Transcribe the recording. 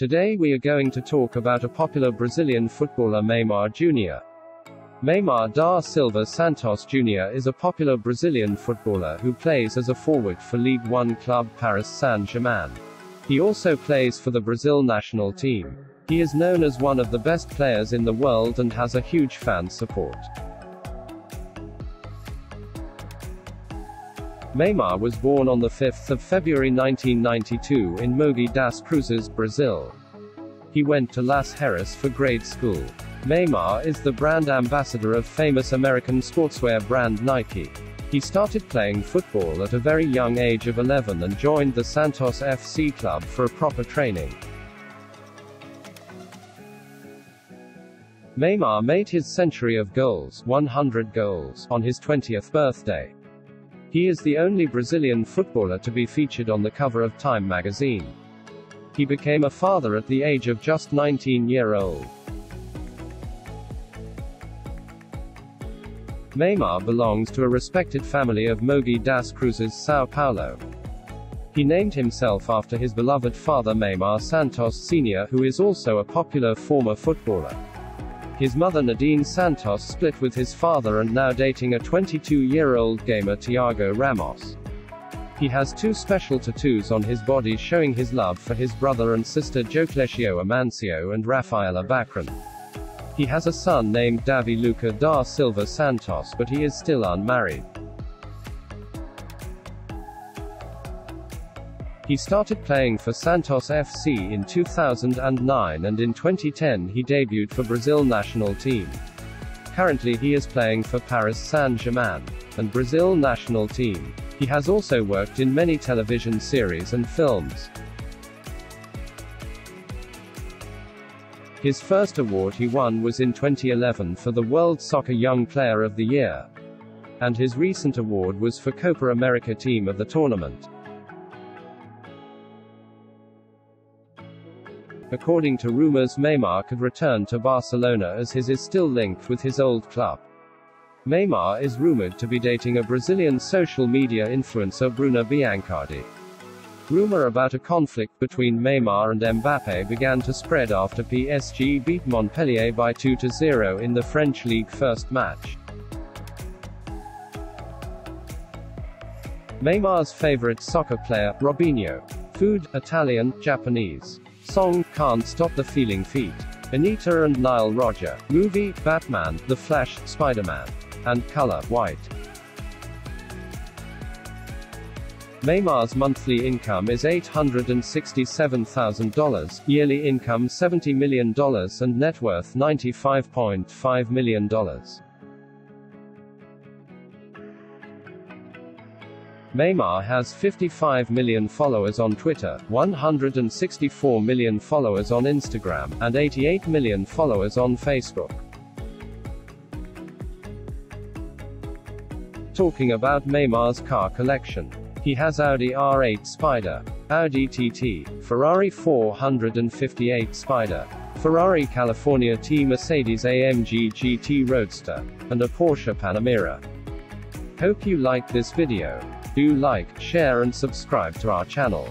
Today we are going to talk about a popular Brazilian footballer Neymar Jr. Neymar da Silva Santos Jr. is a popular Brazilian footballer who plays as a forward for League One club Paris Saint-Germain. He also plays for the Brazil national team. He is known as one of the best players in the world and has a huge fan support. Neymar was born on 5 February 1992 in Mogi das Cruzes, Brazil. He went to Las Harris for grade school. Neymar is the brand ambassador of famous American sportswear brand Nike. He started playing football at a very young age of 11 and joined the Santos FC club for proper training. Neymar made his century of goals, 100 goals, on his 20th birthday. He is the only Brazilian footballer to be featured on the cover of Time magazine. He became a father at the age of just 19 year old. Neymar belongs to a respected family of Mogi das Cruzes, Sao Paulo. He named himself after his beloved father Neymar Santos Sr., who is also a popular former footballer. His mother Nadine Santos split with his father and now dating a 22-year-old gamer Thiago Ramos. He has two special tattoos on his body showing his love for his brother and sister Joclesio Amancio and Rafaela Beckran. He has a son named Davi Luca da Silva Santos but he is still unmarried. He started playing for Santos FC in 2009 and in 2010 he debuted for Brazil national team. Currently he is playing for Paris Saint-Germain and Brazil national team. He has also worked in many television series and films. His first award he won was in 2011 for the World Soccer Young Player of the Year. And his recent award was for Copa America Team of the Tournament. According to rumors Neymar could return to Barcelona as his is still linked with his old club. Neymar is rumored to be dating a Brazilian social media influencer Bruna Biancardi. Rumor about a conflict between Neymar and Mbappe began to spread after PSG beat Montpellier by 2-0 in the French League first match. Neymar's favorite soccer player, Robinho. Food, Italian, Japanese. Song, Can't Stop the Feeling Feet. Anitta and Nile Rodgers. Movie, Batman, The Flash, Spider-Man. And color, white. Neymar's monthly income is $867,000, yearly income $70 million and net worth $95.5 million. Neymar has 55 million followers on Twitter, 164 million followers on Instagram, and 88 million followers on Facebook. Talking about Neymar's car collection. He has Audi R8 Spider, Audi TT, Ferrari 458 Spider, Ferrari California T Mercedes AMG GT Roadster, and a Porsche Panamera. Hope you liked this video. Do like, share and subscribe to our channel.